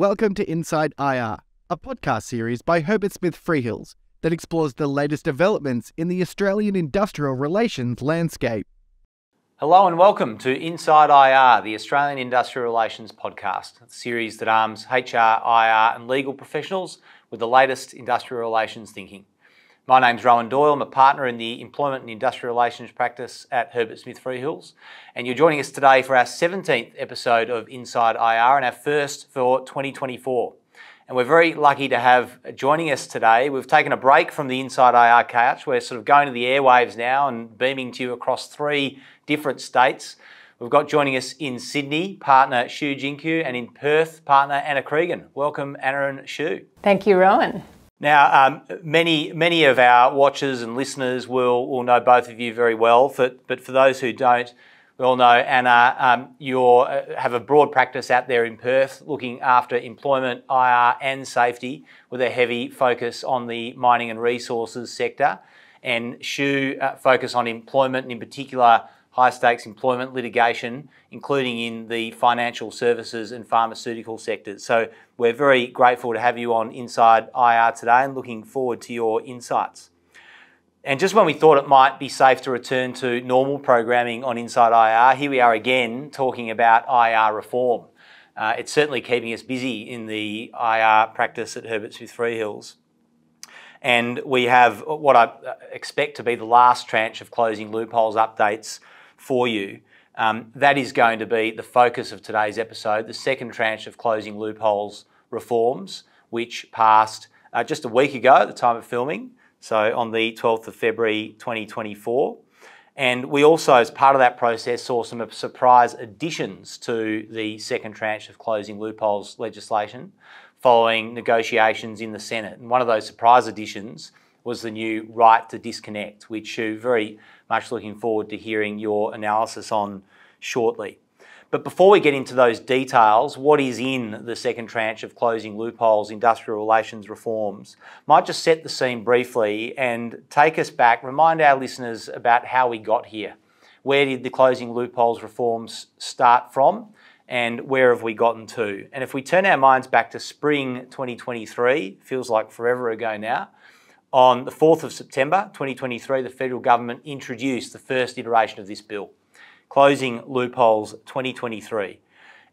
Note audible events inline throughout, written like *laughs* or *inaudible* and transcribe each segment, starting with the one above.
Welcome to Inside IR, a podcast series by Herbert Smith Freehills that explores the latest developments in the Australian industrial relations landscape. Hello and welcome to Inside IR, the Australian Industrial Relations podcast, a series that arms HR, IR, and legal professionals with the latest industrial relations thinking. My name's Rohan Doyle. I'm a partner in the Employment and Industrial Relations practice at Herbert Smith Freehills. And you're joining us today for our 17th episode of Inside IR and our first for 2024. And we're very lucky to have joining us today. We've taken a break from the Inside IR couch. We're sort of going to the airwaves now and beaming to you across three different states. We've got joining us in Sydney, partner Shu Jhinku, and in Perth, partner Anna Creegan. Welcome, Anna and Shu. Thank you, Rohan. Now, um, many many of our watchers and listeners will, will know both of you very well, for, but for those who don't, we all know Anna, um, you uh, have a broad practice out there in Perth looking after employment, IR, and safety with a heavy focus on the mining and resources sector. And Shu uh, focus on employment and in particular high stakes employment litigation, including in the financial services and pharmaceutical sectors. So we're very grateful to have you on Inside IR today and looking forward to your insights. And just when we thought it might be safe to return to normal programming on Inside IR, here we are again talking about IR reform. Uh, it's certainly keeping us busy in the IR practice at Herbert Smith Freehills. And we have what I expect to be the last tranche of closing loopholes updates for you. Um, that is going to be the focus of today's episode, the second tranche of closing loopholes reforms, which passed uh, just a week ago at the time of filming, so on the 12th of February 2024. And we also, as part of that process, saw some surprise additions to the second tranche of closing loopholes legislation following negotiations in the Senate. And one of those surprise additions was the new right to disconnect, which you very much looking forward to hearing your analysis on shortly. But before we get into those details, what is in the second tranche of closing loopholes, industrial relations reforms, might just set the scene briefly and take us back, remind our listeners about how we got here. Where did the closing loopholes reforms start from? And where have we gotten to? And if we turn our minds back to spring 2023, feels like forever ago now, on the 4th of September 2023, the federal government introduced the first iteration of this bill, Closing Loopholes 2023.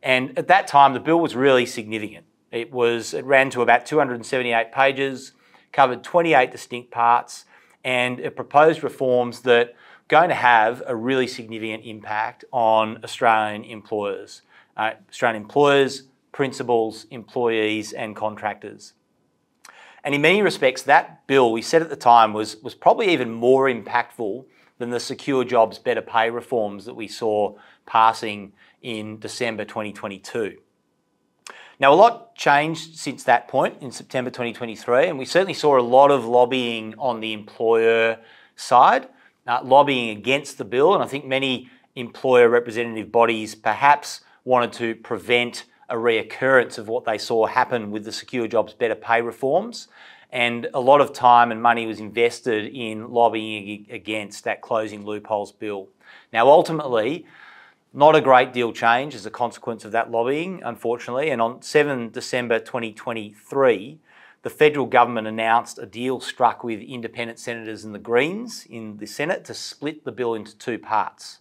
And at that time, the bill was really significant. It was it ran to about 278 pages, covered 28 distinct parts, and it proposed reforms that are going to have a really significant impact on Australian employers, uh, Australian employers, principals, employees, and contractors. And in many respects, that bill, we said at the time, was, was probably even more impactful than the secure jobs, better pay reforms that we saw passing in December 2022. Now, a lot changed since that point in September 2023, and we certainly saw a lot of lobbying on the employer side, uh, lobbying against the bill, and I think many employer representative bodies perhaps wanted to prevent a reoccurrence of what they saw happen with the Secure Jobs Better Pay reforms. And a lot of time and money was invested in lobbying against that closing loopholes bill. Now, ultimately, not a great deal changed as a consequence of that lobbying, unfortunately. And on 7 December 2023, the federal government announced a deal struck with independent senators and the Greens in the Senate to split the bill into two parts.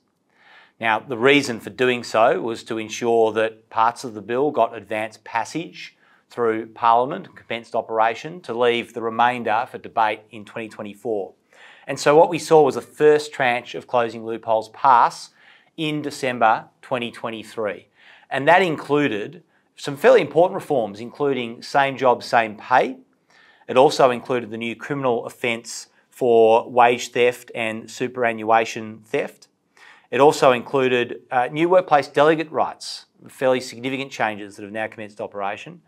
Now, the reason for doing so was to ensure that parts of the bill got advanced passage through Parliament and commenced operation to leave the remainder for debate in 2024. And so what we saw was the first tranche of closing loopholes pass in December 2023. And that included some fairly important reforms, including same job, same pay. It also included the new criminal offence for wage theft and superannuation theft. It also included uh, new workplace delegate rights, fairly significant changes that have now commenced operation,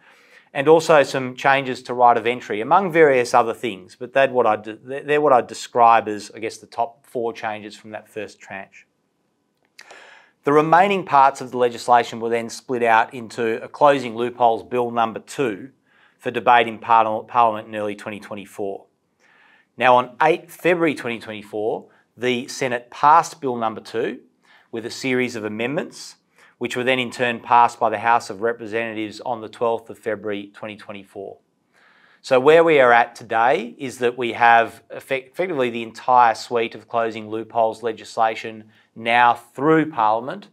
and also some changes to right of entry, among various other things. But they're what I'd, they're what I'd describe as, I guess, the top four changes from that first tranche. The remaining parts of the legislation were then split out into a closing loopholes bill number two for debate in Parliament in early 2024. Now, on 8 February 2024, the Senate passed Bill number two with a series of amendments, which were then in turn passed by the House of Representatives on the 12th of February 2024. So, where we are at today is that we have effectively the entire suite of closing loopholes legislation now through Parliament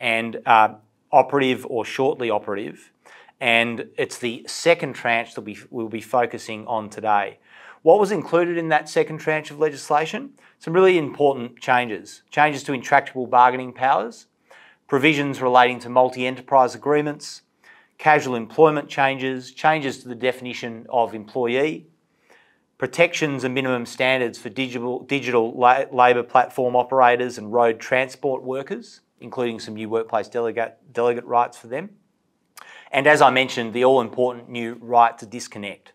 and uh, operative or shortly operative. And it's the second tranche that we will be focusing on today. What was included in that second tranche of legislation? Some really important changes. Changes to intractable bargaining powers, provisions relating to multi enterprise agreements, casual employment changes, changes to the definition of employee, protections and minimum standards for digital, digital la- labour platform operators and road transport workers, including some new workplace delegate, delegate rights for them. And as I mentioned, the all important new right to disconnect.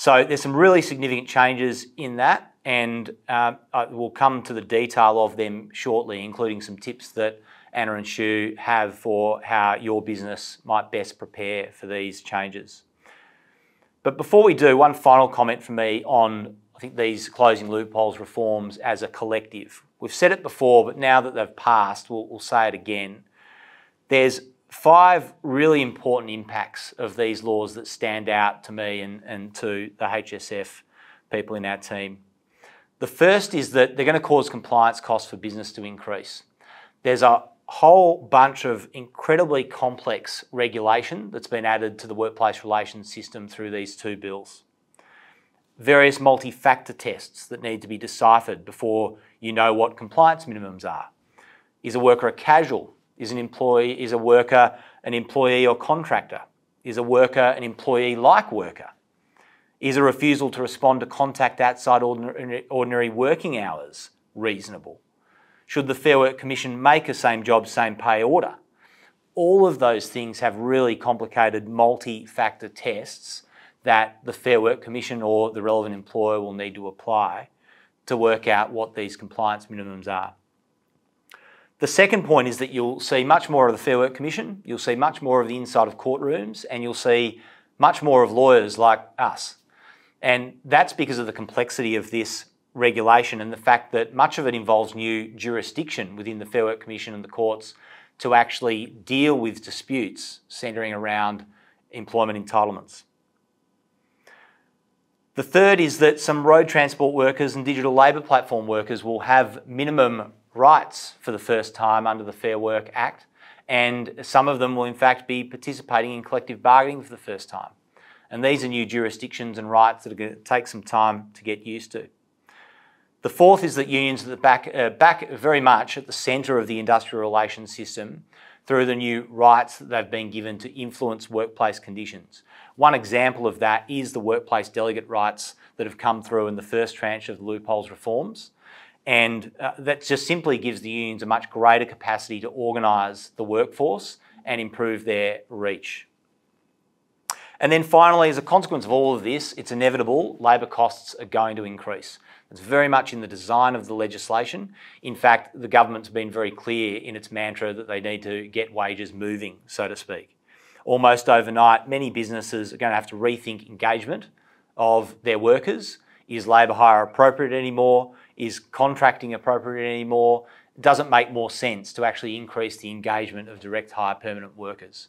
So there's some really significant changes in that, and uh, we'll come to the detail of them shortly, including some tips that Anna and Shu have for how your business might best prepare for these changes. But before we do, one final comment from me on I think these closing loopholes reforms as a collective. We've said it before, but now that they've passed, we'll, we'll say it again. There's five really important impacts of these laws that stand out to me and, and to the HSF people in our team. The first is that they're going to cause compliance costs for business to increase. There's a whole bunch of incredibly complex regulation that's been added to the workplace relations system through these two bills. Various multi factor tests that need to be deciphered before you know what compliance minimums are. Is a worker a casual? Is an employee is a worker an employee or contractor? Is a worker an employee like worker? Is a refusal to respond to contact outside ordinary, ordinary working hours reasonable? Should the Fair Work Commission make a same job, same pay order? All of those things have really complicated multi factor tests that the Fair Work Commission or the relevant employer will need to apply to work out what these compliance minimums are. The second point is that you'll see much more of the Fair Work Commission, you'll see much more of the inside of courtrooms, and you'll see much more of lawyers like us. And that's because of the complexity of this regulation and the fact that much of it involves new jurisdiction within the Fair Work Commission and the courts to actually deal with disputes centering around employment entitlements. The third is that some road transport workers and digital labour platform workers will have minimum rights for the first time under the Fair Work Act, and some of them will in fact be participating in collective bargaining for the first time. And these are new jurisdictions and rights that are going to take some time to get used to. The fourth is that unions are back, uh, back very much at the centre of the industrial relations system through the new rights that they've been given to influence workplace conditions. One example of that is the workplace delegate rights that have come through in the first tranche of the loopholes reforms. And uh, that just simply gives the unions a much greater capacity to organise the workforce and improve their reach. And then finally, as a consequence of all of this, it's inevitable labour costs are going to increase. It's very much in the design of the legislation. In fact, the government's been very clear in its mantra that they need to get wages moving, so to speak. Almost overnight, many businesses are going to have to rethink engagement of their workers. Is labour hire appropriate anymore? Is contracting appropriate anymore? Doesn't make more sense to actually increase the engagement of direct hire permanent workers.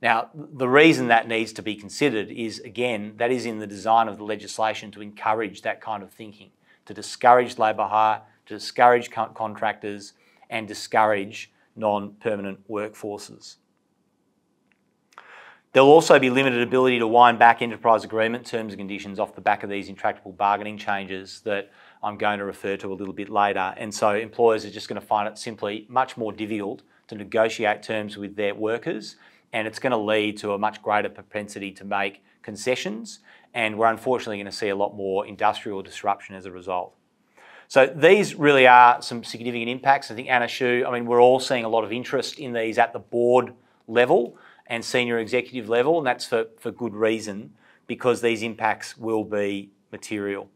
Now, the reason that needs to be considered is again, that is in the design of the legislation to encourage that kind of thinking to discourage labour hire, to discourage contractors, and discourage non permanent workforces. There'll also be limited ability to wind back enterprise agreement terms and conditions off the back of these intractable bargaining changes that I'm going to refer to a little bit later. And so employers are just going to find it simply much more difficult to negotiate terms with their workers, and it's going to lead to a much greater propensity to make concessions and we're unfortunately going to see a lot more industrial disruption as a result. So these really are some significant impacts. I think Anna Shu, I mean, we're all seeing a lot of interest in these at the board level and senior executive level, and that's for, for good reason because these impacts will be material.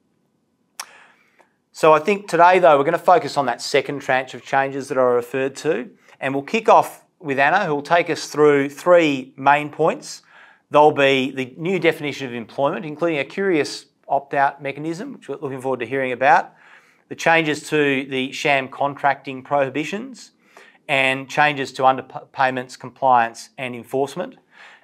So I think today, though, we're going to focus on that second tranche of changes that I referred to, and we'll kick off with Anna, who will take us through three main points There'll be the new definition of employment, including a curious opt out mechanism, which we're looking forward to hearing about, the changes to the sham contracting prohibitions, and changes to underpayments, compliance, and enforcement.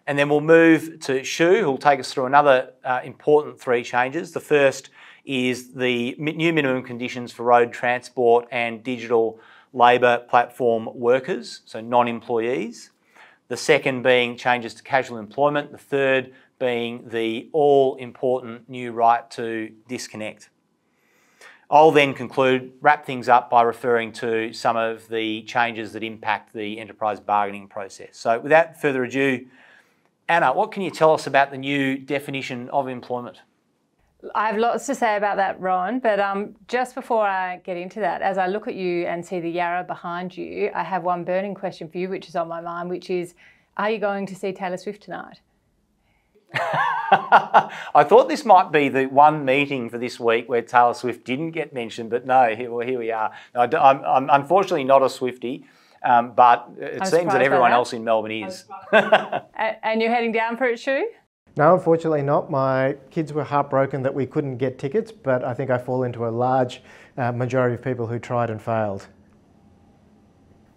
And then we'll move to Shu, who will take us through another uh, important three changes. The first is the new minimum conditions for road transport and digital labour platform workers, so non employees. The second being changes to casual employment. The third being the all important new right to disconnect. I'll then conclude, wrap things up by referring to some of the changes that impact the enterprise bargaining process. So, without further ado, Anna, what can you tell us about the new definition of employment? I have lots to say about that, Ron, but um, just before I get into that, as I look at you and see the Yarra behind you, I have one burning question for you, which is on my mind, which is Are you going to see Taylor Swift tonight? *laughs* I thought this might be the one meeting for this week where Taylor Swift didn't get mentioned, but no, here, well, here we are. No, I'm, I'm, unfortunately not a Swiftie, um, but it I'm seems that everyone that. else in Melbourne is. *laughs* and you're heading down for it, Shu? No, unfortunately not. My kids were heartbroken that we couldn't get tickets, but I think I fall into a large uh, majority of people who tried and failed.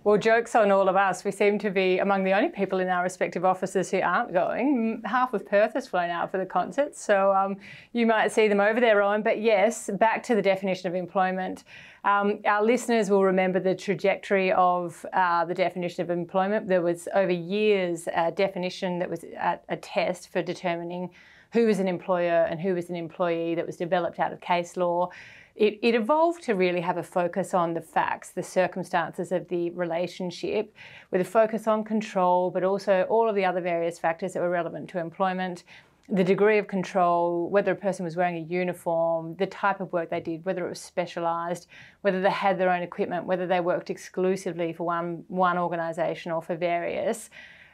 Well, joke's on all of us. We seem to be among the only people in our respective offices who aren't going. Half of Perth has flown out for the concert, so um, you might see them over there, Rohan. But yes, back to the definition of employment. Um, our listeners will remember the trajectory of uh, the definition of employment. There was over years a definition that was a test for determining who was an employer and who was an employee that was developed out of case law it, it, evolved to really have a focus on the facts, the circumstances of the relationship, with a focus on control, but also all of the other various factors that were relevant to employment. The degree of control, whether a person was wearing a uniform, the type of work they did, whether it was specialised, whether they had their own equipment, whether they worked exclusively for one, one organisation or for various.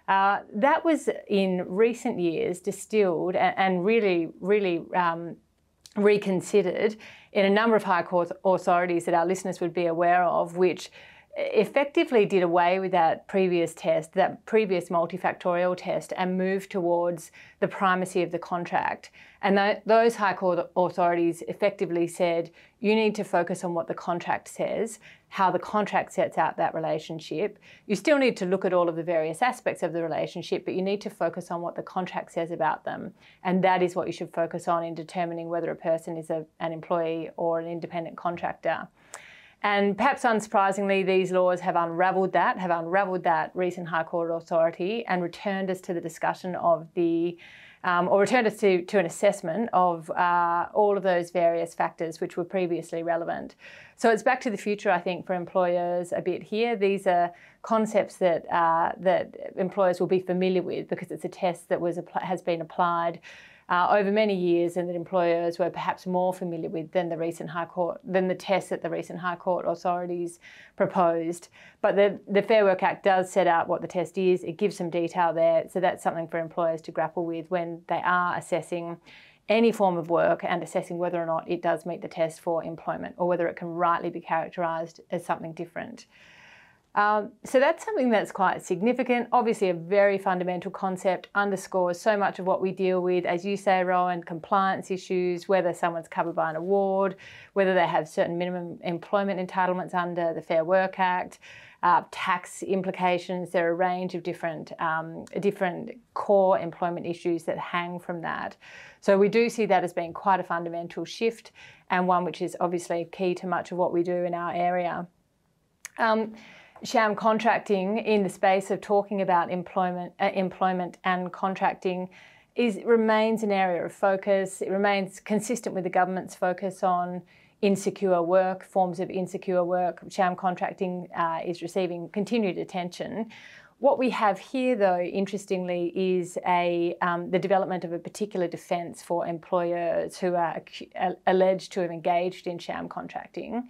Uh, that was in recent years distilled and, and really, really um, reconsidered in a number of high court authorities that our listeners would be aware of, which effectively did away with that previous test, that previous multifactorial test, and moved towards the primacy of the contract. And th- those High Court authorities effectively said you need to focus on what the contract says, how the contract sets out that relationship. You still need to look at all of the various aspects of the relationship, but you need to focus on what the contract says about them. And that is what you should focus on in determining whether a person is a, an employee or an independent contractor. And perhaps unsurprisingly, these laws have unravelled that, have unravelled that recent High Court authority and returned us to the discussion of the, um, or returned us to, to an assessment of uh, all of those various factors which were previously relevant. So it's back to the future, I think, for employers a bit here. These are concepts that, uh, that employers will be familiar with because it's a test that was has been applied uh, over many years and that employers were perhaps more familiar with than the recent High Court, than the tests that the recent High Court authorities proposed. But the, the Fair Work Act does set out what the test is, it gives some detail there, so that's something for employers to grapple with when they are assessing any form of work and assessing whether or not it does meet the test for employment or whether it can rightly be characterised as something different. Um, so that's something that's quite significant. Obviously, a very fundamental concept underscores so much of what we deal with, as you say, Rohan, compliance issues, whether someone's covered by an award, whether they have certain minimum employment entitlements under the Fair Work Act. Uh, tax implications. There are a range of different um, different core employment issues that hang from that. So we do see that as being quite a fundamental shift and one which is obviously key to much of what we do in our area. Um, sham contracting in the space of talking about employment, uh, employment and contracting is remains an area of focus. It remains consistent with the government's focus on insecure work, forms of insecure work. Sham contracting uh, is receiving continued attention. What we have here, though, interestingly, is a um, the development of a particular defence for employers who are alleged to have engaged in sham contracting.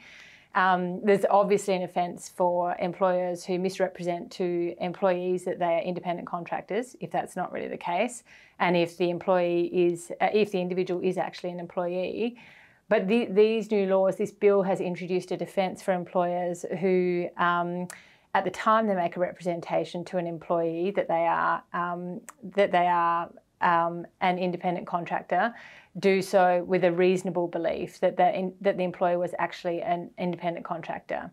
Um, there's obviously an offence for employers who misrepresent to employees that they are independent contractors, if that's not really the case, and if the employee is, uh, if the individual is actually an employee. But the, these new laws, this bill has introduced a defence for employers who, um, at the time they make a representation to an employee that they are um, that they are um, an independent contractor, do so with a reasonable belief that the, in, that the employer was actually an independent contractor.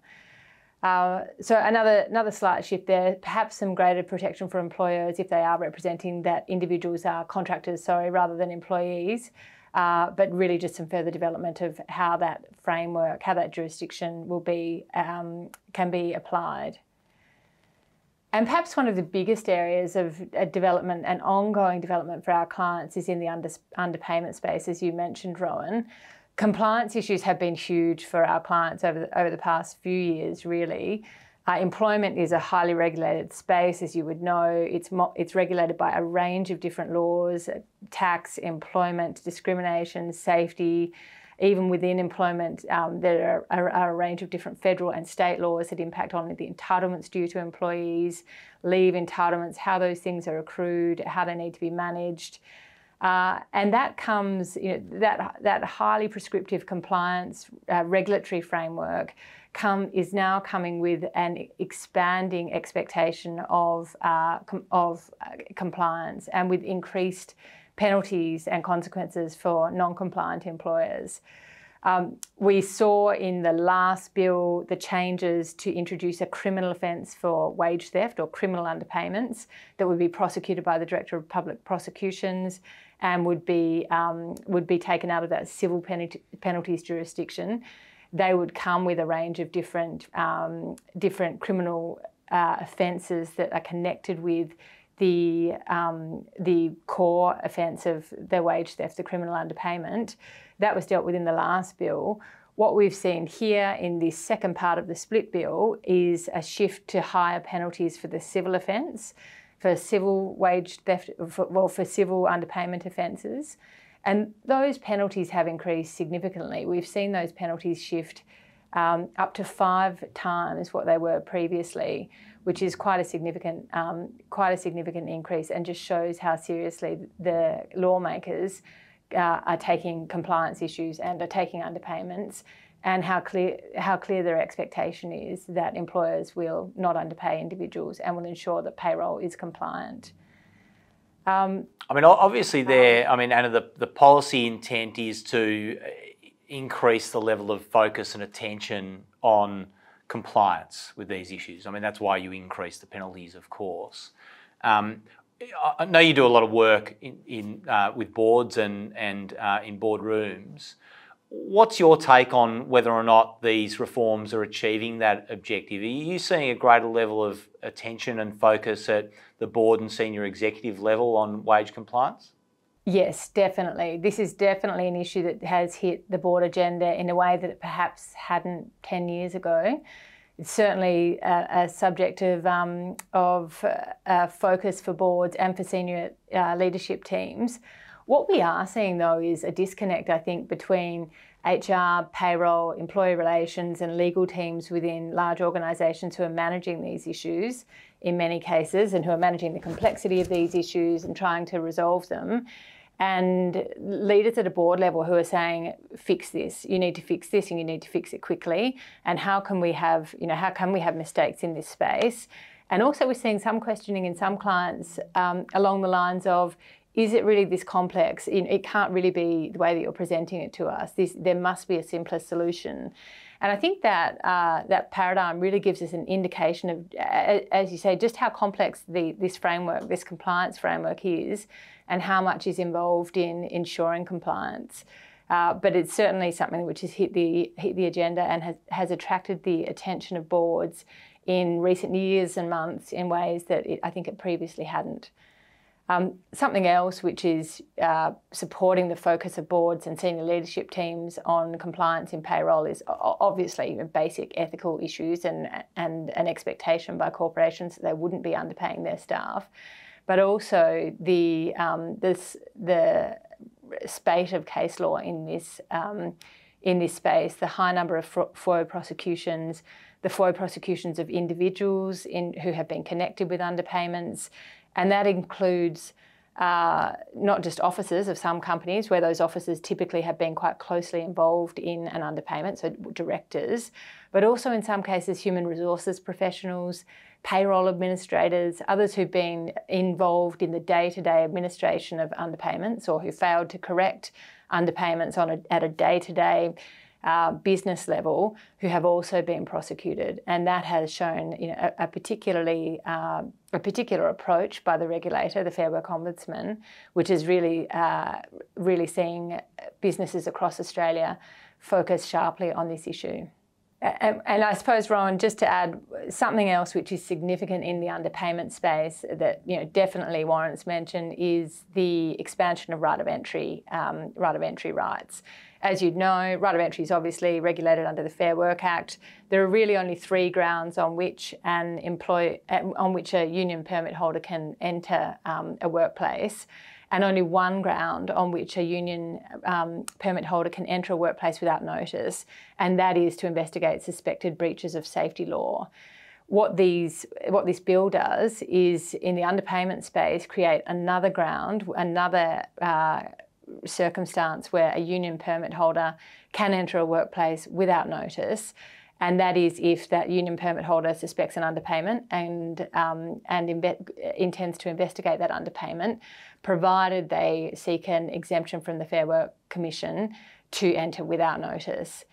Uh, so another another slight shift there, perhaps some greater protection for employers if they are representing that individuals are contractors, sorry, rather than employees. Uh, but really just some further development of how that framework, how that jurisdiction will be um, can be applied. And perhaps one of the biggest areas of uh, development and ongoing development for our clients is in the under, underpayment space, as you mentioned, Rohan. Compliance issues have been huge for our clients over the, over the past few years, really. Uh, employment is a highly regulated space, as you would know. It's, mo- it's regulated by a range of different laws tax, employment, discrimination, safety, even within employment, um, there are, are, a range of different federal and state laws that impact on the entitlements due to employees, leave entitlements, how those things are accrued, how they need to be managed. Uh, and that comes, you know, that, that highly prescriptive compliance uh, regulatory framework come, is now coming with an expanding expectation of, uh, com- of uh, compliance and with increased penalties and consequences for non compliant employers. Um, we saw in the last bill the changes to introduce a criminal offence for wage theft or criminal underpayments that would be prosecuted by the Director of Public Prosecutions and would be um, would be taken out of that civil penalties jurisdiction. They would come with a range of different um, different criminal uh, offences that are connected with the um, the core offence of the wage theft, the criminal underpayment, that was dealt with in the last bill. What we've seen here in this second part of the split bill is a shift to higher penalties for the civil offence, for civil wage theft, for, well, for civil underpayment offences. And those penalties have increased significantly. We've seen those penalties shift um, up to five times what they were previously which is quite a significant, um, quite a significant increase, and just shows how seriously the lawmakers uh, are taking compliance issues and are taking underpayments, and how clear how clear their expectation is that employers will not underpay individuals and will ensure that payroll is compliant. Um, I mean, obviously, there. I mean, and the the policy intent is to increase the level of focus and attention on compliance with these issues. I mean, that's why you increase the penalties, of course. Um, I know you do a lot of work in, in uh, with boards and and uh, in boardrooms. What's your take on whether or not these reforms are achieving that objective? Are you seeing a greater level of attention and focus at the board and senior executive level on wage compliance? Yes, definitely. This is definitely an issue that has hit the board agenda in a way that it perhaps hadn't 10 years ago. It's certainly a, a subject of, um, of uh, focus for boards and for senior uh, leadership teams. What we are seeing, though, is a disconnect, I think, between HR, payroll, employee relations, and legal teams within large organisations who are managing these issues in many cases and who are managing the complexity of these issues and trying to resolve them. And leaders at a board level who are saying, fix this, you need to fix this and you need to fix it quickly. And how can we have, you know, how can we have mistakes in this space? And also, we're seeing some questioning in some clients um, along the lines of, is it really this complex? It can't really be the way that you're presenting it to us. This, there must be a simpler solution. And I think that uh, that paradigm really gives us an indication of, as you say, just how complex the, this framework, this compliance framework is, and how much is involved in ensuring compliance. Uh, but it's certainly something which has hit the hit the agenda and has, has attracted the attention of boards in recent years and months in ways that it, I think it previously hadn't. Um, something else which is uh, supporting the focus of boards and senior leadership teams on compliance in payroll is obviously basic ethical issues and, and an expectation by corporations that they wouldn't be underpaying their staff, but also the um, this, the spate of case law in this um, in this space, the high number of FOI prosecutions, the FOI prosecutions of individuals in, who have been connected with underpayments, and that includes uh, not just officers of some companies, where those officers typically have been quite closely involved in an underpayment, so directors, but also in some cases human resources professionals, payroll administrators, others who've been involved in the day to day administration of underpayments or who failed to correct underpayments on a, at a day to day business level who have also been prosecuted, and that has shown you know, a, a particularly uh, a particular approach by the regulator, the Fair Work Ombudsman, which is really uh, really seeing businesses across Australia focus sharply on this issue. And, I suppose, Rohan, just to add something else which is significant in the underpayment space that you know definitely warrants mention is the expansion of right of entry, um, right of entry rights. As you'd know, right of entry is obviously regulated under the Fair Work Act. There are really only three grounds on which an employee, on which a union permit holder can enter um, a workplace and only one ground on which a union um, permit holder can enter a workplace without notice, and that is to investigate suspected breaches of safety law. What these what this bill does is in the underpayment space create another ground, another uh, circumstance where a union permit holder can enter a workplace without notice and that is if that union permit holder suspects an underpayment and um, and imbe- intends to investigate that underpayment, provided they seek an exemption from the Fair Work Commission to enter without notice.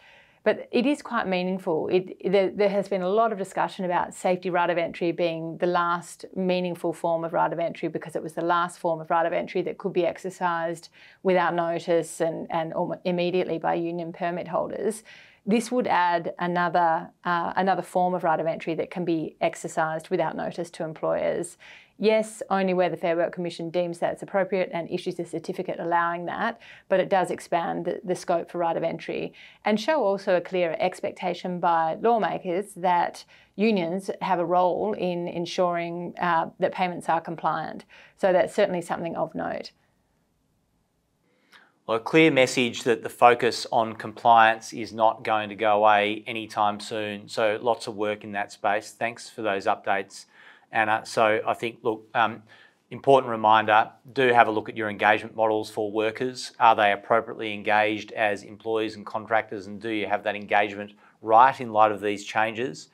But it is quite meaningful. It, there, there, has been a lot of discussion about safety right of entry being the last meaningful form of right of entry because it was the last form of right of entry that could be exercised without notice and, and immediately by union permit holders. This would add another, uh, another form of right of entry that can be exercised without notice to employers. Yes, only where the Fair Work Commission deems that it's appropriate and issues a certificate allowing that, but it does expand the, the scope for right of entry and show also a clear expectation by lawmakers that unions have a role in ensuring uh, that payments are compliant. So that's certainly something of note. Well, a clear message that the focus on compliance is not going to go away anytime soon. So lots of work in that space. Thanks for those updates, Anna. So I think, look, um, important reminder, do have a look at your engagement models for workers. Are they appropriately engaged as employees and contractors and do you have that engagement right in light of these changes?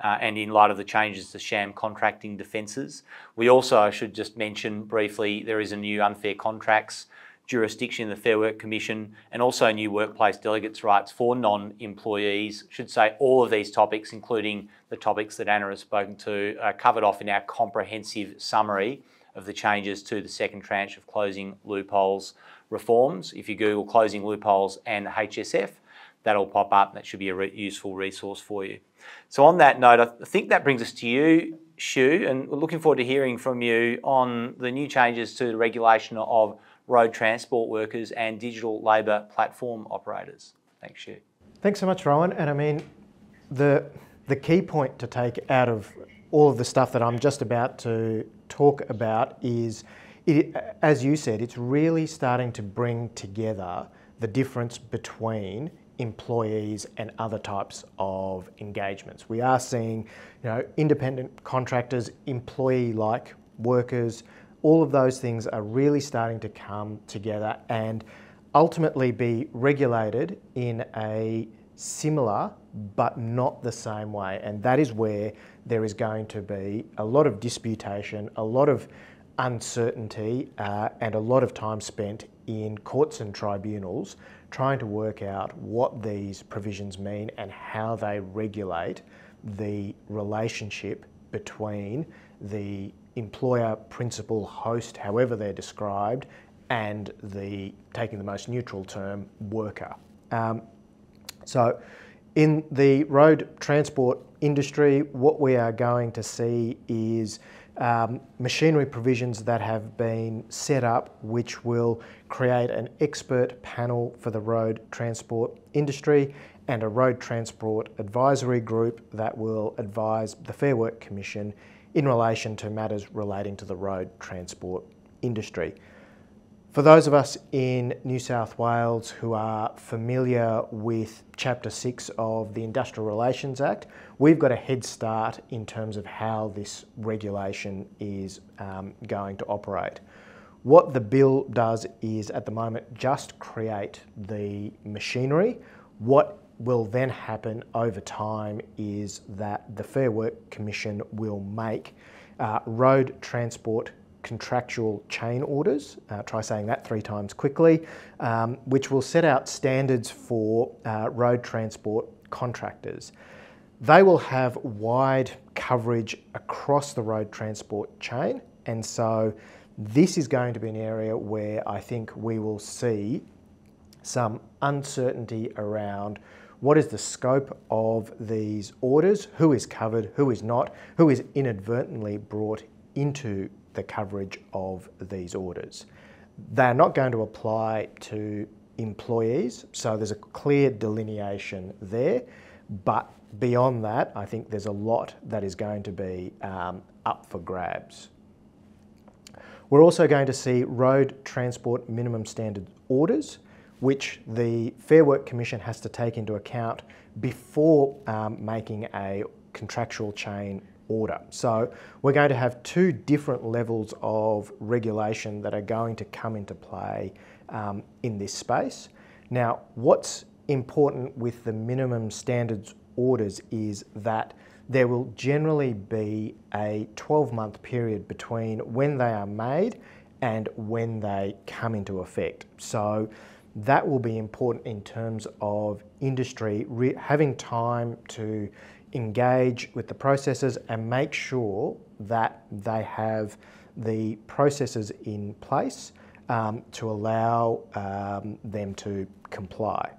Uh, and in light of the changes to sham contracting defences. We also, I should just mention briefly, there is a new unfair contracts jurisdiction in the Fair Work Commission, and also new workplace delegates' rights for non employees. Should say all of these topics, including the topics that Anna has spoken to, are covered off in our comprehensive summary of the changes to the second tranche of closing loopholes reforms. If you Google closing loopholes and HSF, that'll pop up. That should be a re- useful resource for you. So, on that note, I think that brings us to you, Shu, and we're looking forward to hearing from you on the new changes to the regulation of road transport workers and digital labour platform operators. Thanks, Shu. Thanks so much, Rohan. And I mean, the, the key point to take out of all of the stuff that I'm just about to talk about is, it, as you said, it's really starting to bring together the difference between employees and other types of engagements. We are seeing, you know, independent contractors, employee-like workers, all of those things are really starting to come together and ultimately be regulated in a similar but not the same way. And that is where there is going to be a lot of disputation, a lot of uncertainty, uh, and a lot of time spent in courts and tribunals trying to work out what these provisions mean and how they regulate the relationship between the employer, principal, host, however they're described, and the taking the most neutral term, worker. Um, so, in the road transport industry, what we are going to see is um, machinery provisions that have been set up which will create an expert panel for the road transport industry and a road transport advisory group that will advise the Fair Work Commission in relation to matters relating to the road transport industry. For those of us in New South Wales who are familiar with Chapter 6 of the Industrial Relations Act, we've got a head start in terms of how this regulation is um, going to operate. What the bill does is at the moment just create the machinery. What will then happen over time is that the Fair Work Commission will make uh, road transport contractual chain orders. Uh, try saying that three times quickly, um, which will set out standards for uh, road transport contractors. They will have wide coverage across the road transport chain, and so this is going to be an area where I think we will see some uncertainty around what is the scope of these orders, who is covered, who is not, who is inadvertently brought into the coverage of these orders. They're not going to apply to employees, so there's a clear delineation there. But beyond that, I think there's a lot that is going to be um, up for grabs. We're also going to see road transport minimum standard orders, which the Fair Work Commission has to take into account before um, making a contractual chain order. So we're going to have two different levels of regulation that are going to come into play um, in this space. Now, what's important with the minimum standards orders is that there will generally be a 12 month period between when they are made and when they come into effect. So that will be important in terms of industry having time to engage with the processes and make sure that they have the processes in place um, to allow um, them to comply.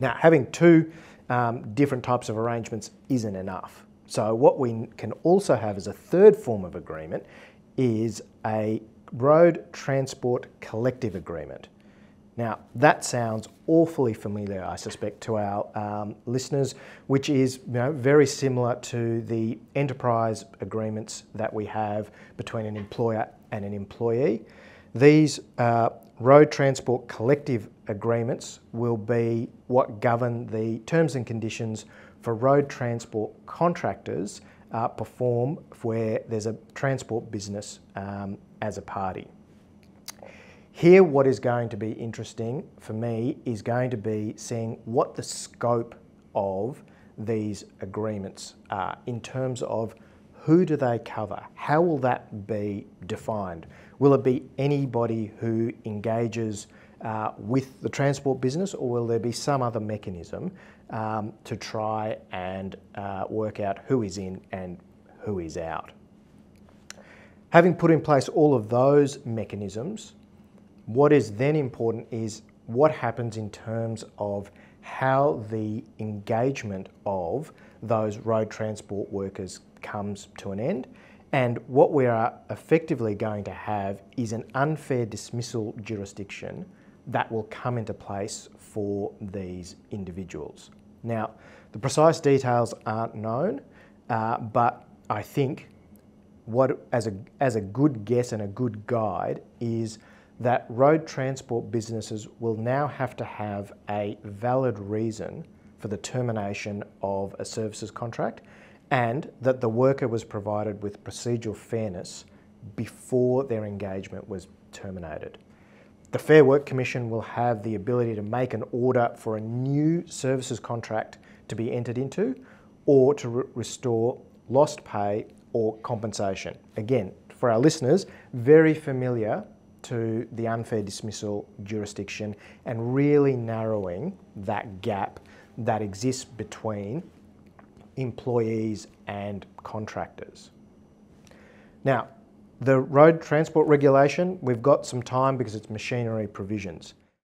Now, having two um, different types of arrangements isn't enough. So, what we can also have as a third form of agreement is a road transport collective agreement. Now, that sounds awfully familiar, I suspect, to our um, listeners, which is you know, very similar to the enterprise agreements that we have between an employer and an employee. These uh, road transport collective agreements will be what govern the terms and conditions for road transport contractors uh, perform where there's a transport business um, as a party. Here, what is going to be interesting for me is going to be seeing what the scope of these agreements are in terms of who do they cover? How will that be defined? Will it be anybody who engages uh, with the transport business, or will there be some other mechanism um, to try and uh, work out who is in and who is out? Having put in place all of those mechanisms, what is then important is what happens in terms of how the engagement of those road transport workers comes to an end. And what we are effectively going to have is an unfair dismissal jurisdiction that will come into place for these individuals. Now, the precise details aren't known, uh, but I think what, as a, as a good guess and a good guide, is that road transport businesses will now have to have a valid reason for the termination of a services contract and that the worker was provided with procedural fairness before their engagement was terminated. The Fair Work Commission will have the ability to make an order for a new services contract to be entered into or to re- restore lost pay or compensation. Again, for our listeners, very familiar to the unfair dismissal jurisdiction and really narrowing that gap that exists between employees and contractors. Now, the road transport regulation, we've got some time because it's machinery provisions.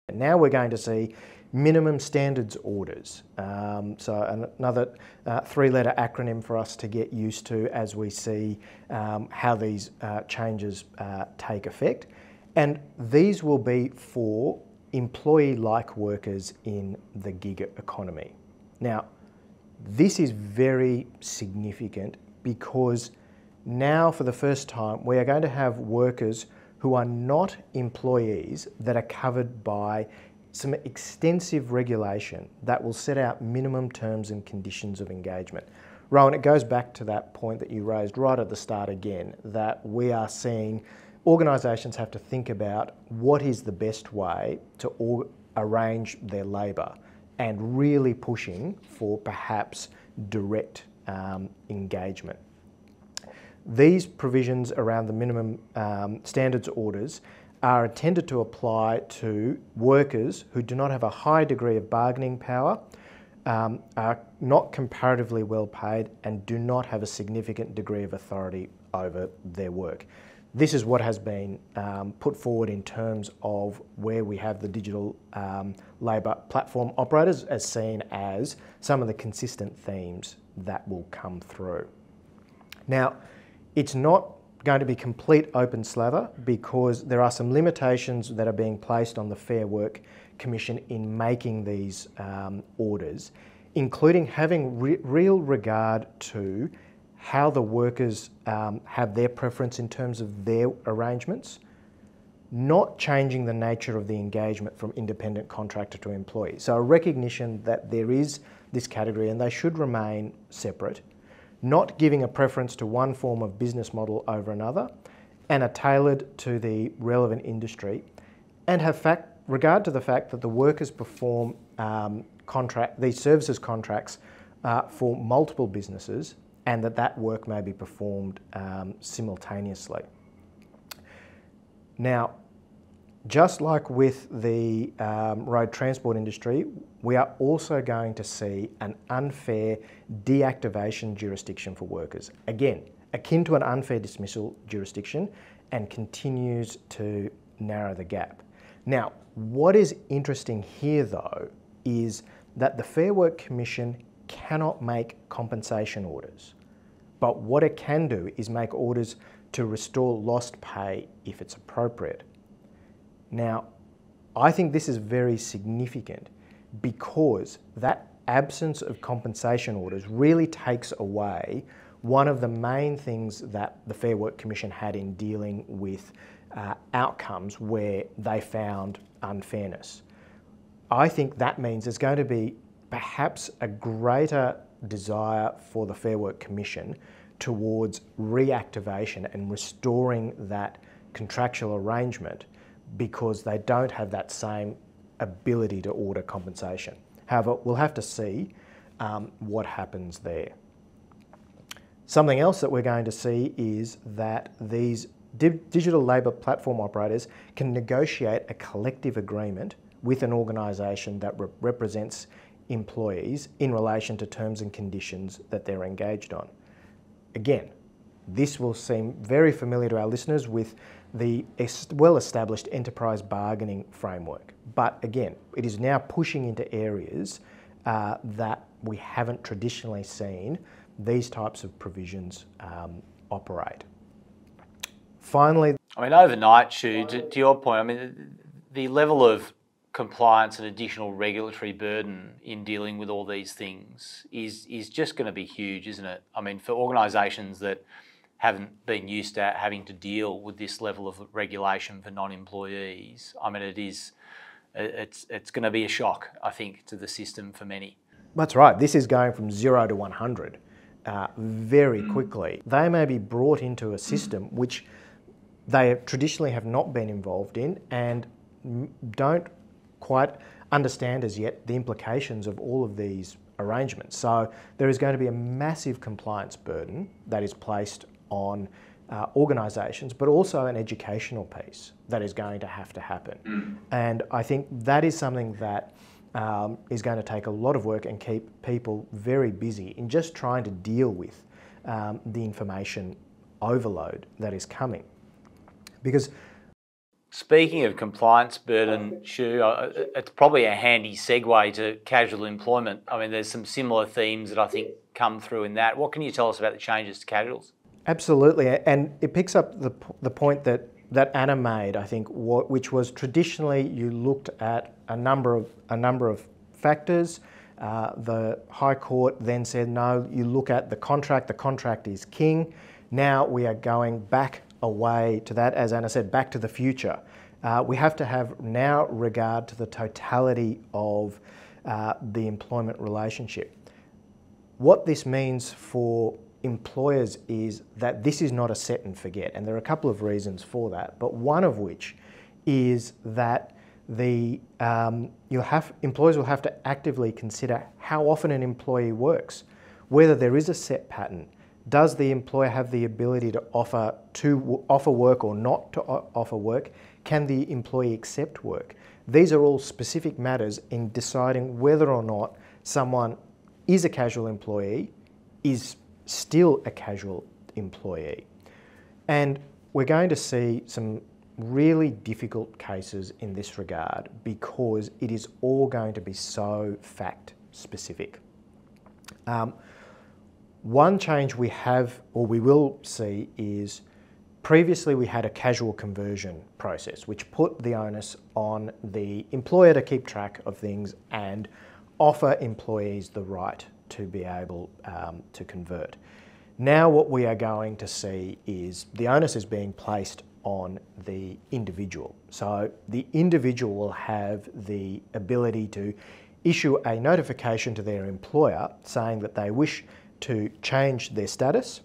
And now we're going to see minimum standards orders. Um, so another uh, three-letter acronym for us to get used to as we see um, how these uh, changes uh, take effect. And these will be for employee-like workers in the gig economy. Now, this is very significant because now for the first time we are going to have workers who are not employees that are covered by some extensive regulation that will set out minimum terms and conditions of engagement. Rohan, it goes back to that point that you raised right at the start again, that we are seeing organisations have to think about what is the best way to or- arrange their labour and really pushing for perhaps direct um, engagement. These provisions around the minimum um, standards orders are intended to apply to workers who do not have a high degree of bargaining power, um, are not comparatively well paid, and do not have a significant degree of authority over their work. This is what has been um, put forward in terms of where we have the digital um, labour platform operators as seen as some of the consistent themes that will come through. Now, it's not going to be complete open slather because there are some limitations that are being placed on the Fair Work Commission in making these um, orders, including having re- real regard to how the workers um, have their preference in terms of their arrangements, not changing the nature of the engagement from independent contractor to employee. So, a recognition that there is this category and they should remain separate, not giving a preference to one form of business model over another, and are tailored to the relevant industry, and have fact, regard to the fact that the workers perform um, contract, these services contracts uh, for multiple businesses and that that work may be performed um, simultaneously. Now, just like with the um, road transport industry, we are also going to see an unfair deactivation jurisdiction for workers. Again, akin to an unfair dismissal jurisdiction and continues to narrow the gap. Now, what is interesting here though is that the Fair Work Commission cannot make compensation orders. But what it can do is make orders to restore lost pay if it's appropriate. Now, I think this is very significant because that absence of compensation orders really takes away one of the main things that the Fair Work Commission had in dealing with uh, outcomes where they found unfairness. I think that means there's going to be perhaps a greater desire for the Fair Work Commission towards reactivation and restoring that contractual arrangement because they don't have that same ability to order compensation. However, we'll have to see um, what happens there. Something else that we're going to see is that these di- digital labour platform operators can negotiate a collective agreement with an organisation that re- represents employees in relation to terms and conditions that they're engaged on. Again, this will seem very familiar to our listeners with the well established enterprise bargaining framework. But again, it is now pushing into areas uh, that we haven't traditionally seen these types of provisions um, operate. Finally, I mean, overnight, Shu, to, to your point, I mean, the level of compliance and additional regulatory burden in dealing with all these things is is just going to be huge, isn't it? I mean, for organisations that haven't been used to having to deal with this level of regulation for non-employees, I mean, it is it's it's going to be a shock, I think, to the system for many. That's right. This is going from zero to one hundred uh, very quickly. They may be brought into a system which they traditionally have not been involved in and don't quite understand as yet the implications of all of these arrangements. So there is going to be a massive compliance burden that is placed on uh, organisations, but also an educational piece that is going to have to happen. Mm. And I think that is something that um, is going to take a lot of work and keep people very busy in just trying to deal with um, the information overload that is coming. Because Speaking of compliance burden, Shu, it's probably a handy segue to casual employment. I mean, there's some similar themes that I think come through in that. What can you tell us about the changes to casuals? Absolutely, and it picks up the, the point that, that Anna made, I think, what, which was traditionally you looked at a number of, a number of factors. Uh, the High Court then said, no, you look at the contract, the contract is king. Now we are going back away to that, as Anna said, back to the future. Uh, we have to have now regard to the totality of uh, the employment relationship. What this means for employers is that this is not a set and forget, and there are a couple of reasons for that, but one of which is that the um, you'll have employers will have to actively consider how often an employee works, whether there is a set pattern, Does the employer have the ability to offer to offer work or not to offer work? Can the employee accept work? These are all specific matters in deciding whether or not someone is a casual employee, is still a casual employee. And we're going to see some really difficult cases in this regard because it is all going to be so fact specific. Um, one change we have or we will see is previously we had a casual conversion process which put the onus on the employer to keep track of things and offer employees the right to be able um, to convert. Now what we are going to see is the onus is being placed on the individual. So the individual will have the ability to issue a notification to their employer saying that they wish to change their status,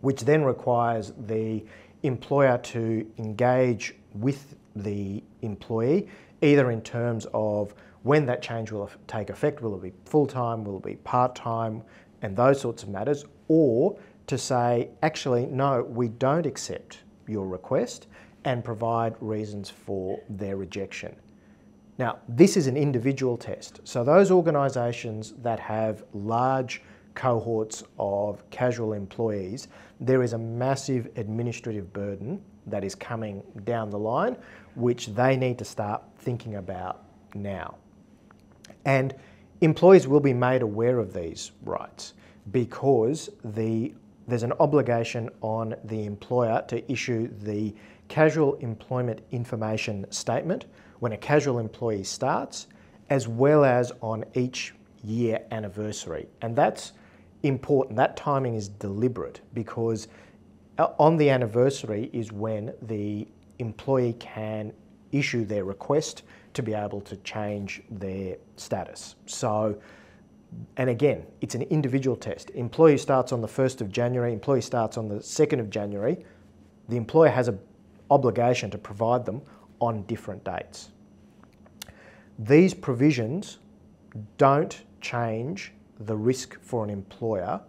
which then requires the employer to engage with the employee, either in terms of when that change will take effect, will it be full time, will it be part time, and those sorts of matters, or to say, actually, no, we don't accept your request and provide reasons for their rejection. Now, this is an individual test. So those organisations that have large cohorts of casual employees, there is a massive administrative burden that is coming down the line, which they need to start thinking about now. And employees will be made aware of these rights because the, there's an obligation on the employer to issue the casual employment information statement when a casual employee starts, as well as on each year anniversary. And that's important. That timing is deliberate because uh, on the anniversary is when the employee can issue their request to be able to change their status. So, and again, it's an individual test. Employee starts on the 1st of January, employee starts on the 2nd of January. The employer has an obligation to provide them on different dates. These provisions don't change the risk for an employer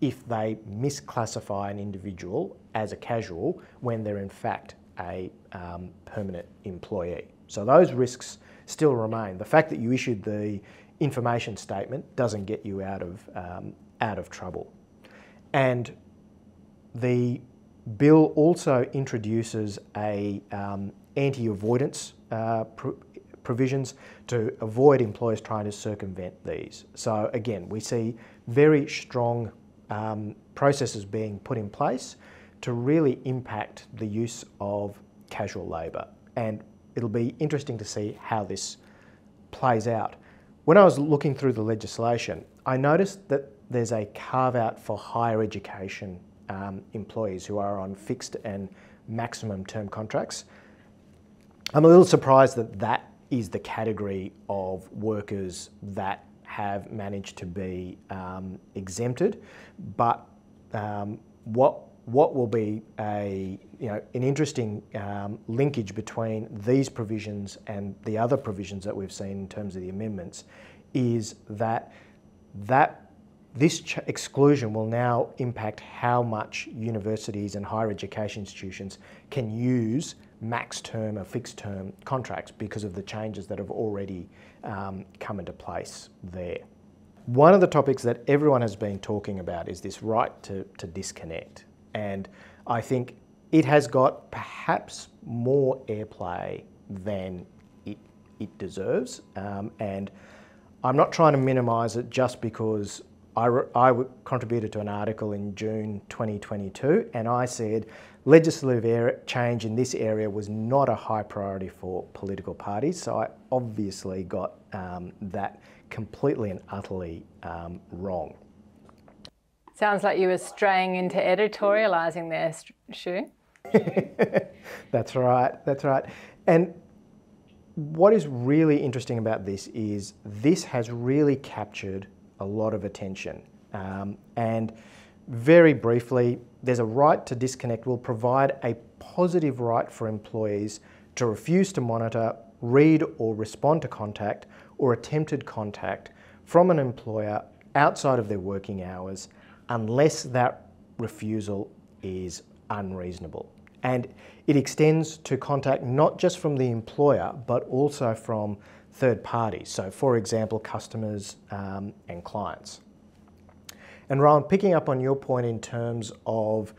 if they misclassify an individual as a casual when they're in fact a um, permanent employee. So those risks still remain. The fact that you issued the information statement doesn't get you out of, um, out of trouble. And the bill also introduces a um, anti-avoidance uh, provisions to avoid employers trying to circumvent these. So again, we see very strong um, processes being put in place to really impact the use of casual labour. And it'll be interesting to see how this plays out. When I was looking through the legislation, I noticed that there's a carve out for higher education um, employees who are on fixed and maximum term contracts. I'm a little surprised that that is the category of workers that have managed to be um, exempted. But um, what what will be a you know an interesting um, linkage between these provisions and the other provisions that we've seen in terms of the amendments is that that this exclusion will now impact how much universities and higher education institutions can use max term or fixed term contracts because of the changes that have already um, come into place there. One of the topics that everyone has been talking about is this right to, to disconnect. And I think it has got perhaps more airplay than it, it deserves. Um, and I'm not trying to minimise it just because I, I contributed to an article in June 2022 and I said legislative change in this area was not a high priority for political parties. So I obviously got um, that completely and utterly um, wrong. Sounds like you were straying into editorialising there, Shu. *laughs* that's right, that's right. And what is really interesting about this is this has really captured a lot of attention. Um, and very briefly, there's a right to disconnect will provide a positive right for employees to refuse to monitor, read or respond to contact or attempted contact from an employer outside of their working hours unless that refusal is unreasonable. And it extends to contact not just from the employer, but also from third parties. So, for example, customers um, and clients. And Rohan, picking up on your point in terms of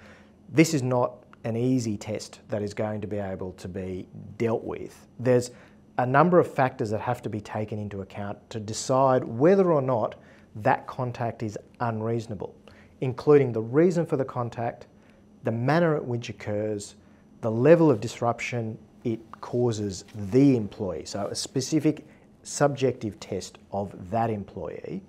this is not an easy test that is going to be able to be dealt with. There's a number of factors that have to be taken into account to decide whether or not that contact is unreasonable, including the reason for the contact, the manner at which occurs, the level of disruption it causes the employee. So, a specific subjective test of that employee,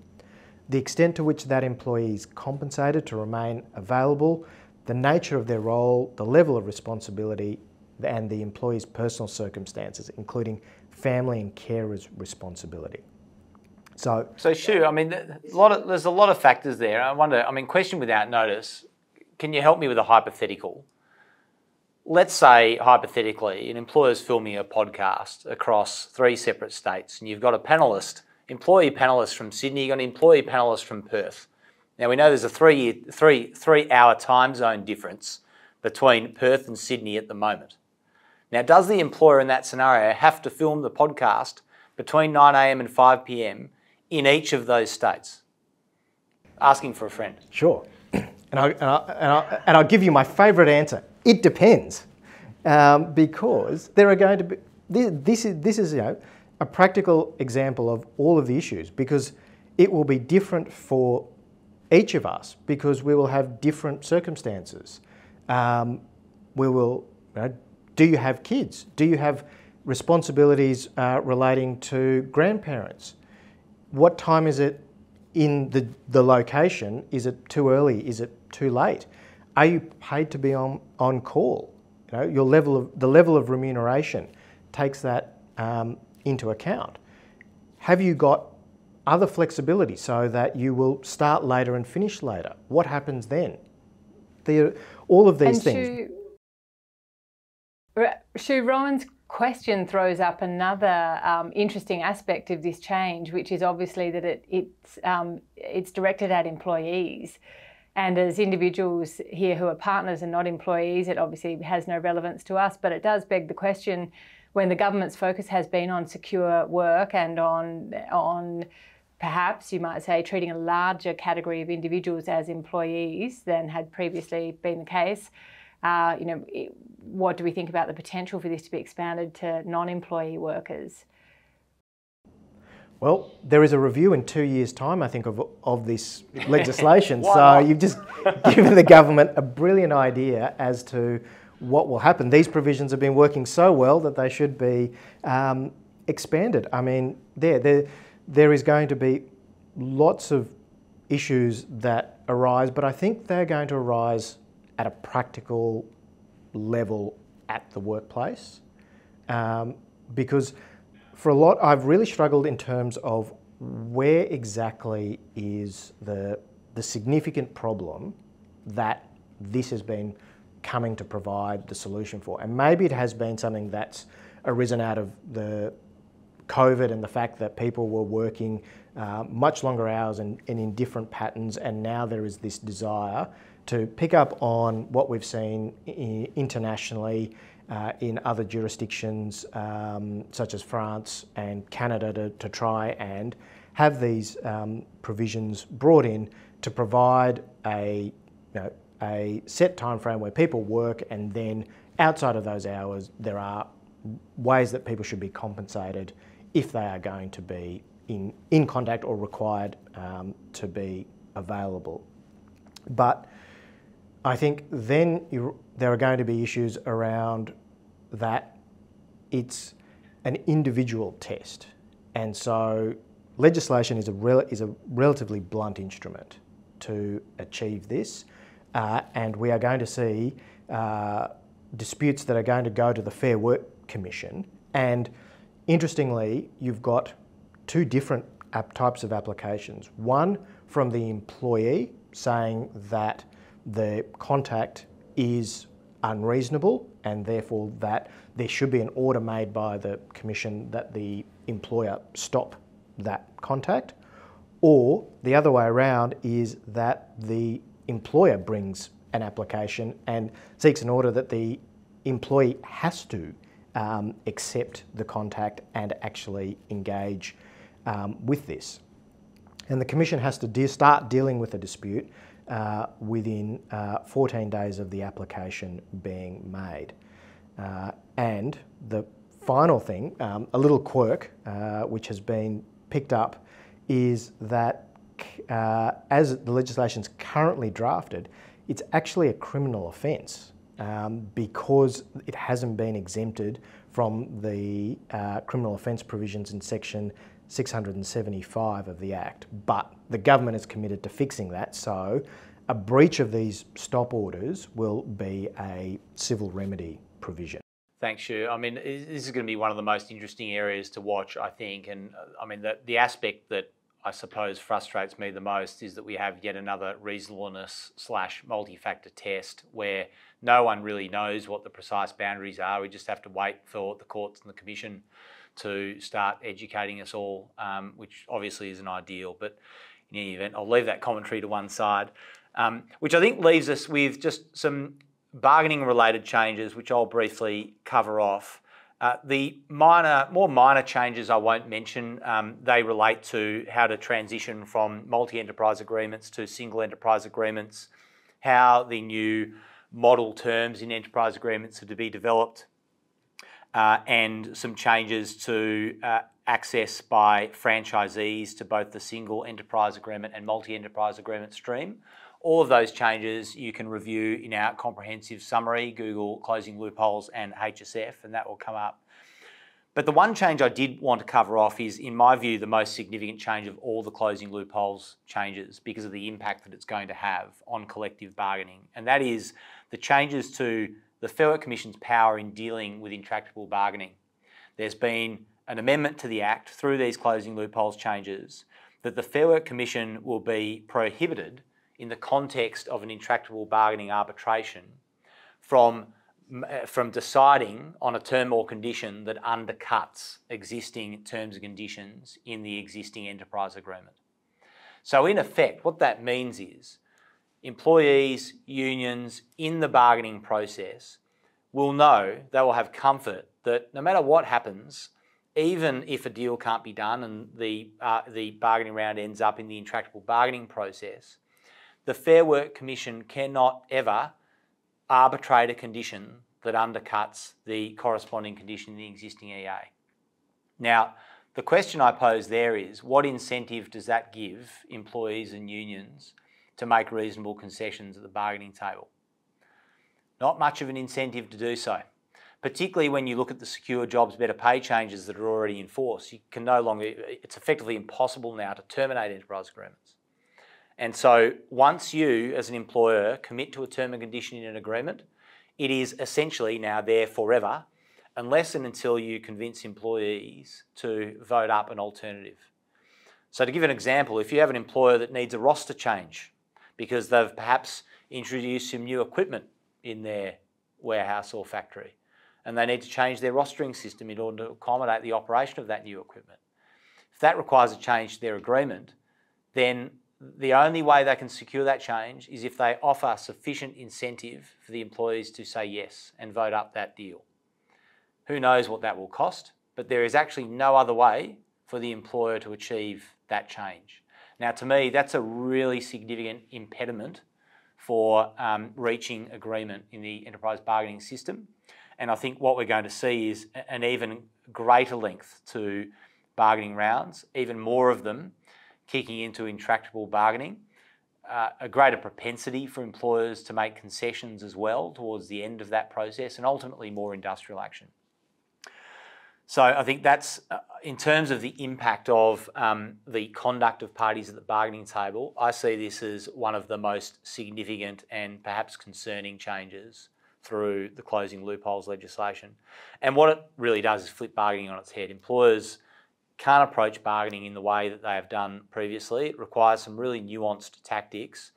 the extent to which that employee is compensated to remain available, the nature of their role, the level of responsibility, and the employee's personal circumstances, including family and carers' responsibility. So, so Shu, I mean, a lot of, there's a lot of factors there. I wonder, I mean, question without notice. Can you help me with a hypothetical? Let's say, hypothetically, an employer's filming a podcast across three separate states, and you've got a panelist, employee panelists from Sydney, you've got employee panelist from Perth. Now we know there's a three-hour time zone difference between Perth and Sydney at the moment. Now, does the employer in that scenario have to film the podcast between 9am and 5pm in each of those states? Asking for a friend. Sure. And, I, and, I, and, I, and I'll give you my favourite answer. It depends. Um, because there are going to be, this, this, is, this is you know, a practical example of all of the issues because it will be different for each of us because we will have different circumstances. Um, we will, you know, do you have kids? Do you have responsibilities uh, relating to grandparents? What time is it in the, the location? Is it too early? Is it too late? Are you paid to be on, on call? You know, your level of, the level of remuneration takes that um, into account. Have you got other flexibility so that you will start later and finish later? What happens then? The, all of these and things. Shu, Rohan's question throws up another um, interesting aspect of this change, which is obviously that it, it's, um, it's directed at employees. And as individuals here who are partners and not employees, it obviously has no relevance to us, but it does beg the question when the government's focus has been on secure work and on, on perhaps you might say treating a larger category of individuals as employees than had previously been the case. Uh, you know, what do we think about the potential for this to be expanded to non-employee workers? Well, there is a review in two years' time, I think, of, of this legislation. *laughs* so you've just given the government a brilliant idea as to what will happen. These provisions have been working so well that they should be um, expanded. I mean, there, there, there is going to be lots of issues that arise, but I think they're going to arise at a practical level at the workplace. Um, because for a lot, I've really struggled in terms of where exactly is the, the significant problem that this has been coming to provide the solution for. And maybe it has been something that's arisen out of the COVID and the fact that people were working uh, much longer hours and, and, in different patterns, and now there is this desire to pick up on what we've seen internationally uh, in other jurisdictions um, such as France and Canada to, to try and have these um, provisions brought in to provide a, you know, a set time frame where people work and then outside of those hours there are ways that people should be compensated if they are going to be in, in contact or required um, to be available. But I think then you, there are going to be issues around that it's an individual test. And so legislation is a, is a relatively blunt instrument to achieve this. Uh, and we are going to see uh, disputes that are going to go to the Fair Work Commission. And interestingly, you've got two different types of applications. One from the employee saying that the contact is unreasonable and therefore that there should be an order made by the commission that the employer stop that contact or the other way around is that the employer brings an application and seeks an order that the employee has to um, accept the contact and actually engage um, with this. And the Commission has to de- start dealing with a dispute uh, within uh, 14 days of the application being made. Uh, and the final thing, um, a little quirk uh, which has been picked up, is that uh, as the legislation is currently drafted, it's actually a criminal offence um, because it hasn't been exempted from the uh, criminal offence provisions in section 675 of the Act. But the government is committed to fixing that, so a breach of these stop orders will be a civil remedy provision. Thanks, Shu. I mean, this is going to be one of the most interesting areas to watch, I think. And uh, I mean, the, the aspect that I suppose frustrates me the most is that we have yet another reasonableness slash multi-factor test where no one really knows what the precise boundaries are. We just have to wait for the courts and the commission to start educating us all, um, which obviously isn't ideal. But in any event, I'll leave that commentary to one side, um, which I think leaves us with just some bargaining related changes, which I'll briefly cover off. Uh, the minor, more minor changes I won't mention. Um, they relate to how to transition from multi-enterprise agreements to single enterprise agreements, how the new model terms in enterprise agreements are to be developed, uh, and some changes to uh, access by franchisees to both the single enterprise agreement and multi-enterprise agreement stream. All of those changes you can review in our comprehensive summary, Google closing loopholes and HSF, and that will come up. But the one change I did want to cover off is, in my view, the most significant change of all the closing loopholes changes because of the impact that it's going to have on collective bargaining. And that is the changes to the Fair Work Commission's power in dealing with intractable bargaining. There's been an amendment to the Act through these closing loopholes changes that the Fair Work Commission will be prohibited in the context of an intractable bargaining arbitration from, uh, from deciding on a term or condition that undercuts existing terms and conditions in the existing enterprise agreement. So, in effect, what that means is employees, unions in the bargaining process will know, they will have comfort that no matter what happens, even if a deal can't be done and the, uh, the bargaining round ends up in the intractable bargaining process, the Fair Work Commission cannot ever arbitrate a condition that undercuts the corresponding condition in the existing EA. Now, the question I pose there is what incentive does that give employees and unions to make reasonable concessions at the bargaining table? Not much of an incentive to do so, particularly when you look at the secure jobs, better pay changes that are already in force. You can no longer, it's effectively impossible now to terminate enterprise agreements. And so once you, as an employer, commit to a term and condition in an agreement, it is essentially now there forever, unless and until you convince employees to vote up an alternative. So, to give an example, if you have an employer that needs a roster change because they've perhaps introduced some new equipment in their warehouse or factory, and they need to change their rostering system in order to accommodate the operation of that new equipment, if that requires a change to their agreement, then the only way they can secure that change is if they offer sufficient incentive for the employees to say yes and vote up that deal. Who knows what that will cost, but there is actually no other way for the employer to achieve that change. Now, to me, that's a really significant impediment for um, reaching agreement in the enterprise bargaining system. And I think what we're going to see is an even greater length to bargaining rounds, even more of them kicking into intractable bargaining, uh, a greater propensity for employers to make concessions as well towards the end of that process, and ultimately more industrial action. So I think that's uh, in terms of the impact of um, the conduct of parties at the bargaining table. I see this as one of the most significant and perhaps concerning changes through the closing loopholes legislation. And what it really does is flip bargaining on its head. Employers can't approach bargaining in the way that they have done previously. It requires some really nuanced tactics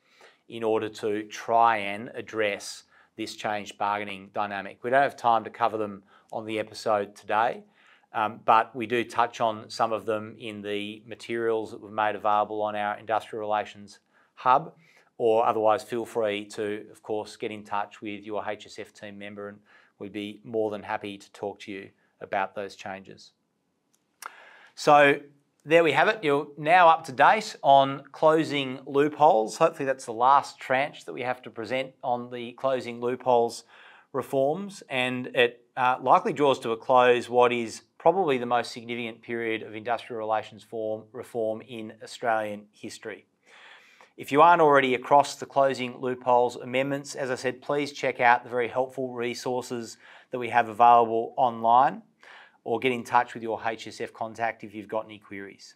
in order to try and address this changed bargaining dynamic. We don't have time to cover them on the episode today, um, but we do touch on some of them in the materials that we've made available on our industrial relations hub or otherwise feel free to, of course, get in touch with your HSF team member and we'd be more than happy to talk to you about those changes. So there we have it. You're now up to date on closing loopholes. Hopefully, that's the last tranche that we have to present on the closing loopholes reforms, and it uh, likely draws to a close what is probably the most significant period of industrial relations form, reform in Australian history. If you aren't already across the closing loopholes amendments, as I said, please check out the very helpful resources that we have available online or get in touch with your HSF contact if you've got any queries.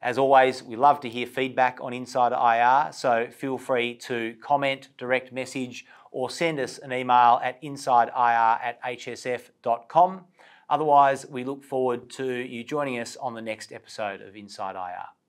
As always, we love to hear feedback on Insider IR, so feel free to comment, direct message, or send us an email at insideir at hsf.com. Otherwise, we look forward to you joining us on the next episode of Inside IR.